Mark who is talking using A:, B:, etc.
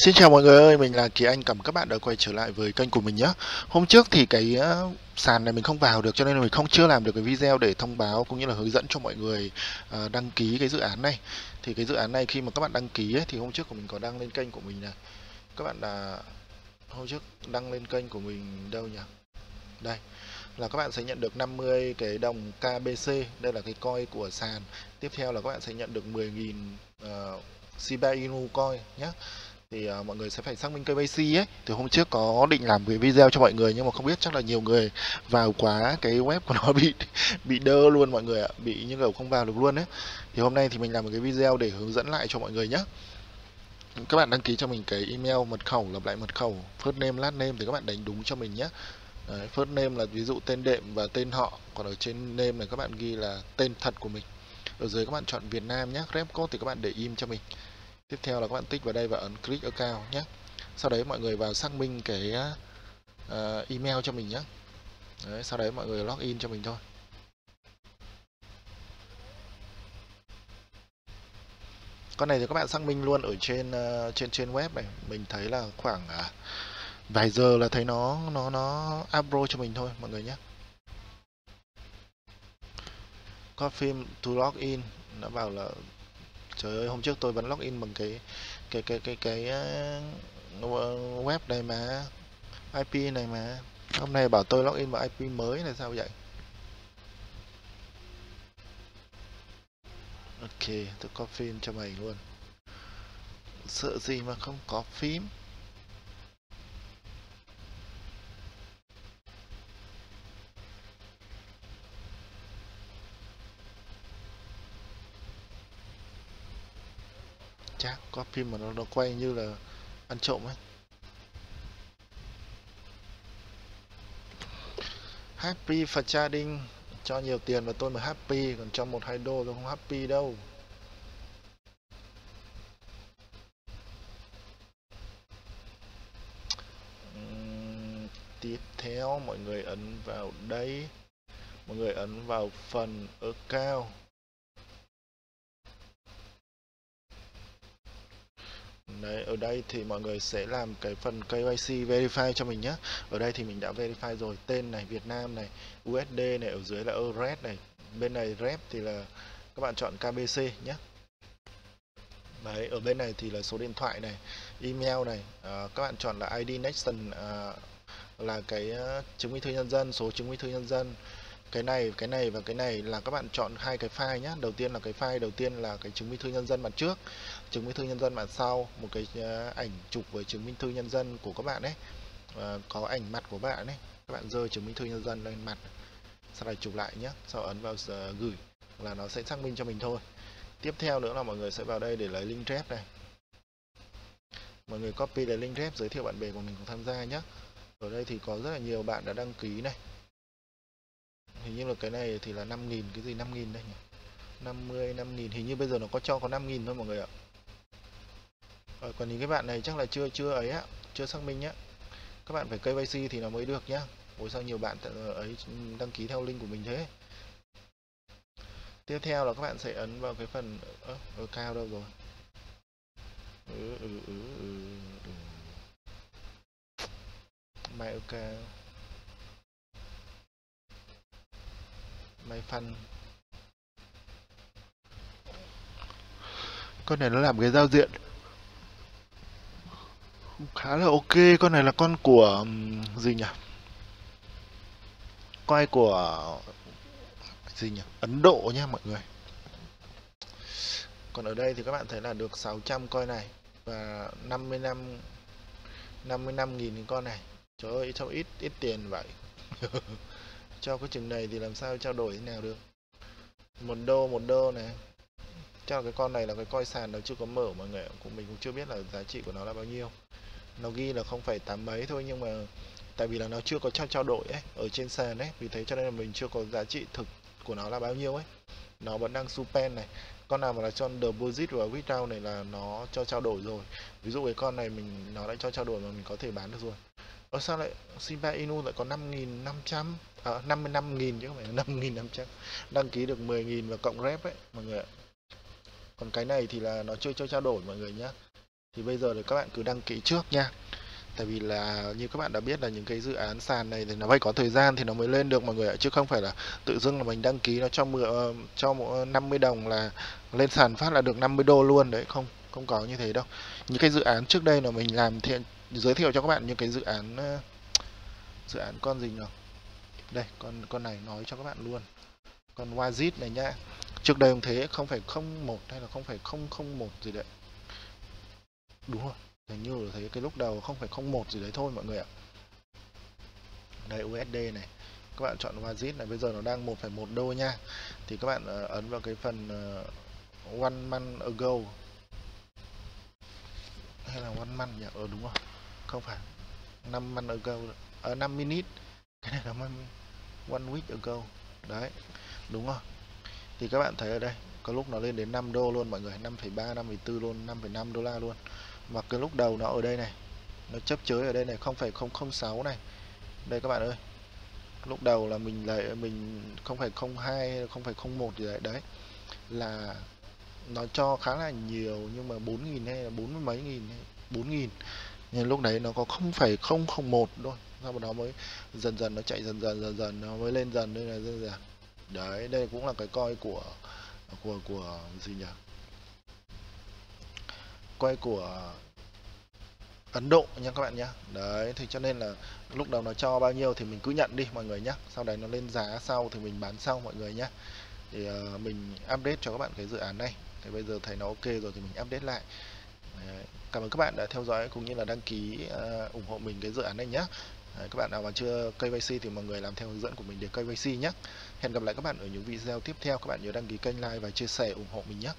A: Xin chào mọi người ơi, mình là Kỳ Anh, cảm ơn các bạn đã quay trở lại với kênh của mình nhé. Hôm trước thì cái ờ, sàn này mình không vào được cho nên là mình không chưa làm được cái video để thông báo cũng như là hướng dẫn cho mọi người ờ, đăng ký cái dự án này. Thì cái dự án này khi mà các bạn đăng ký ấy, thì hôm trước của mình có đăng lên kênh của mình này. Các bạn là hôm trước đăng lên kênh của mình đâu nhỉ? Đây là các bạn sẽ nhận được 50 cái đồng KBC, đây là cái coin của sàn. Tiếp theo là các bạn sẽ nhận được 10.000 uh, ờ, Shiba Inu coin nhé thì uh, mọi người sẽ phải xác minh KYC ấy. Thì hôm trước có định làm cái video cho mọi người nhưng mà không biết chắc là nhiều người vào quá cái web của nó bị bị đơ luôn mọi người ạ bị như kiểu không vào được luôn ấy. Thì hôm nay thì mình làm một cái video để hướng dẫn lại cho mọi người nhé các bạn đăng ký cho mình cái email mật khẩu lặp lại mật khẩu first name last name thì các bạn đánh đúng cho mình nhé Đấy, first name là ví dụ tên đệm và tên họ còn ở trên name này các bạn ghi là tên thật của mình. Ở dưới các bạn chọn Việt Nam nhé rep code thì các bạn để im cho mình tiếp theo là các bạn tích vào đây và ấn click account nhé. Sau đấy mọi người vào xác minh cái uh, email cho mình nhé. Đấy, sau đấy mọi người login cho mình thôi. Con này thì các bạn xác minh luôn ở trên uh, trên trên web này. Mình thấy là khoảng uh, vài giờ là thấy nó nó nó upload cho mình thôi mọi người nhé. Confirm to login nó bảo là trời ơi hôm trước tôi vẫn login bằng cái cái cái cái cái, cái uh, web này mà IP này mà. Hôm nay bảo tôi login vào IP mới là sao vậy? Ok tôi có phim cho mày luôn. Sợ gì mà không có phím? Chắc có phim mà nó, nó quay như là ăn trộm ấy. Happy Phật cha đinh. Cho nhiều tiền và tôi mà happy còn cho một hai đô tôi không happy đâu. Tiếp theo mọi người ấn vào đây. Mọi người ấn vào phần ở cao. Đấy, ở đây thì mọi người sẽ làm cái phần KYC verify cho mình nhé. Ở đây thì mình đã verify rồi, tên này Việt Nam này, USD này, ở dưới là EURED này, bên này rep thì là các bạn chọn KBC nhé. Đấy, ở bên này thì là số điện thoại này, email này, à, các bạn chọn là ID Nation à, là cái à, chứng minh thư nhân dân, số chứng minh thư nhân dân cái này cái này và cái này là các bạn chọn hai cái file nhé đầu tiên là cái file đầu tiên là cái chứng minh thư nhân dân mặt trước chứng minh thư nhân dân mặt sau một cái ờ, ảnh chụp với chứng minh thư nhân dân của các bạn ấy. À, có ảnh mặt của bạn ấy. Các bạn rơi chứng minh thư nhân dân lên mặt sau này chụp lại nhé sau ấn vào ờ, gửi là nó sẽ xác minh cho mình thôi. Tiếp theo nữa là mọi người sẽ vào đây để lấy link rep này. Mọi người copy lấy link rep giới thiệu bạn bè của mình cùng tham gia nhé ở đây thì có rất là nhiều bạn đã đăng ký này hình như là cái này thì là 5.000 cái gì 5.000 đây nhỉ? 50 5.000 hình như bây giờ nó có cho có 5.000 thôi mọi người ạ. Rồi, còn những cái bạn này chắc là chưa chưa ấy á chưa xác minh nhá. Các bạn phải KYC thì nó mới được nhá. Ủa sao nhiều bạn ờ, ấy đăng ký theo link của mình thế? Tiếp theo là các bạn sẽ ấn vào cái phần ở, ở ờ, cao đâu rồi? Ừ, ừ, ừ, ừ, ừ. my account may phân con này nó làm cái giao diện. Khá là ok, con này là con của gì nhỉ? Quay của, gì nhỉ? Ấn Độ nha mọi người. Còn ở đây thì các bạn thấy là được 600 coi này và 55 55 nghìn con này. Trời ơi sao ít ít tiền vậy. cho cái chừng này thì làm sao trao đổi thế nào được? Một đô một đô này. Cho cái con này là cái coi sàn nó chưa có mở, mọi người cũng mình cũng chưa biết là giá trị của nó là bao nhiêu. Nó ghi là không phải tám mấy thôi nhưng mà tại vì là nó chưa có trao trao đổi ấy, ở trên sàn ấy, vì thế cho nên là mình chưa có giá trị thực của nó là bao nhiêu ấy. Nó vẫn đang suspend này. Con nào mà là cho deposit và withdraw này là nó cho trao đổi rồi. Ví dụ cái con này mình, nó đã cho trao đổi mà mình có thể bán được rồi ở sao lại Shiba Inu lại có 5.500 à, 55.000 chứ không phải 5.500 đăng ký được 10.000 và cộng rep ấy mọi người ạ. Còn cái này thì là nó chưa cho trao đổi mọi người nhé thì bây giờ thì các bạn cứ đăng ký trước nha. Tại vì là như các bạn đã biết là những cái dự án sàn này thì nó phải có thời gian thì nó mới lên được mọi người ạ. Chứ không phải là tự dưng là mình đăng ký nó cho mượn ờ, cho 50 đồng là lên sàn phát là được 50 đô luôn đấy không không có như thế đâu. Những cái dự án trước đây là mình làm thiện giới thiệu cho các bạn những cái dự án ờ, dự án con gì nhỉ? Đây con con này nói cho các bạn luôn. Con Wazit này nhá trước đây cũng thế không phải không một hay là không phải không không một gì đấy. Đúng rồi hình như là thấy cái lúc đầu không phải không một gì đấy thôi mọi người ạ. Đây USD này. Các bạn chọn Wazit này bây giờ nó đang 1,1 đô nha. Thì các bạn ờ, ấn vào cái phần ờ, one month ago hay là one man nhỉ ờ đúng rồi. Không phải. 5 man ago. Ở uh, 5 minute. Cái này là one week ago. Đấy. Đúng rồi. Thì các bạn thấy ở đây có lúc nó lên đến 5 đô luôn mọi người. 5,3 5,4 luôn 5,5 đô la luôn. Mà cái lúc đầu nó ở đây này nó chấp chới ở đây này 0,006 này. Đây các bạn ơi. Lúc đầu là mình lại mình 0,02 0,01 gì đấy. Đấy. Là nó cho khá là nhiều nhưng mà 4.000 hay là 40 mấy nghìn 4.000 nhưng lúc đấy nó có 0,001 thôi. Sau đó mới dần dần nó chạy dần dần dần dần nó mới lên dần đây là dần dần. Đấy đây cũng là cái coi của của của gì nhỉ? Quay của Ấn Độ nha các bạn nhé đấy thì cho nên là lúc đầu nó cho bao nhiêu thì mình cứ nhận đi mọi người nhé sau đấy nó lên giá sau thì mình bán sau mọi người nhé thì uh, mình update cho các bạn cái dự án này thì bây giờ thấy nó ok rồi thì mình update lại đấy. cảm ơn các bạn đã theo dõi cũng như là đăng ký uh, ủng hộ mình cái dự án này nhé Đấy, các bạn nào mà chưa KYC thì mọi người làm theo hướng dẫn của mình để KYC nhé. Hẹn gặp lại các bạn ở những video tiếp theo. Các bạn nhớ đăng ký kênh like và chia sẻ ủng hộ mình nhé.